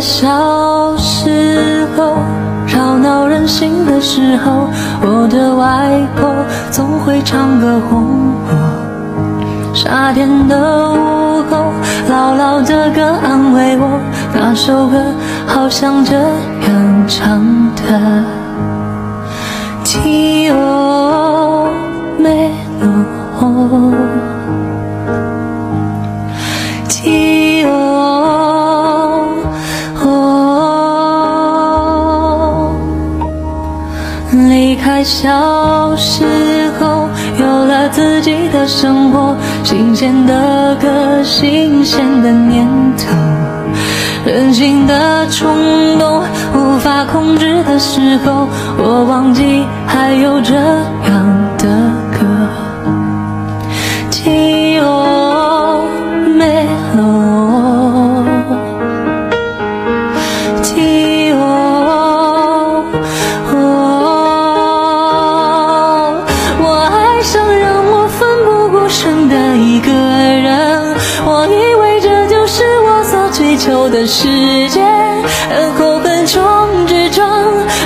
小时候，吵闹任性的时候，我的外婆总会唱歌哄我。夏天的午后，姥姥的歌安慰我，那首歌好像这样唱的：Ti o melo。在小时候，有了自己的生活，新鲜的歌，新鲜的念头，任性的冲动，无法控制的时候，我忘记还有这样求的世界，然后横冲直撞，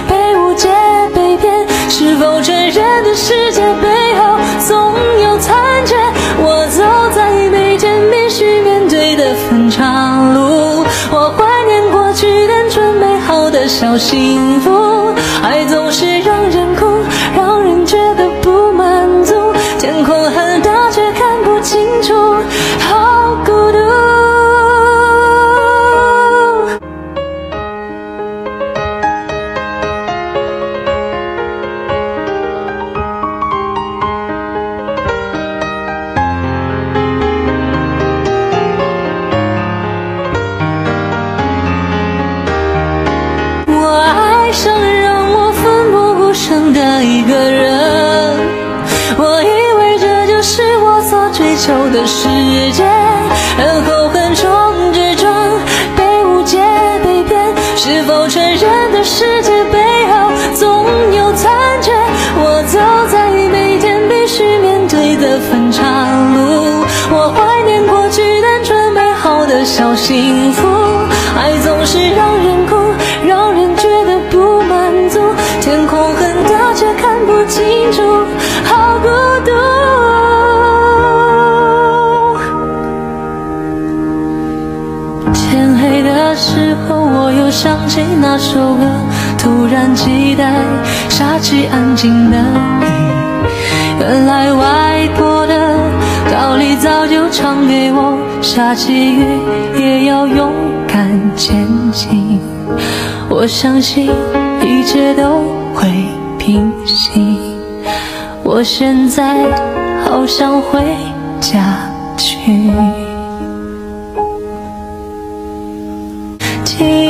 被误解被骗，是否成人的世界背后总有残缺？我走在每天必须面对的分岔路，我怀念过去单纯美好的小幸福，爱爱上让我奋不顾身的一个人，我以为这就是我所追求的世界，然后横冲直撞，被误解被骗，是否成人的世界背后总有残缺？我走在每天必须面对的分岔路，我怀念过去单纯美好的小幸福，爱的时候，我又想起那首歌，突然期待下起安静的雨。原来外婆的道理早就唱给我，下起雨也要勇敢前进。我相信一切都会平息。我现在好想回家去。see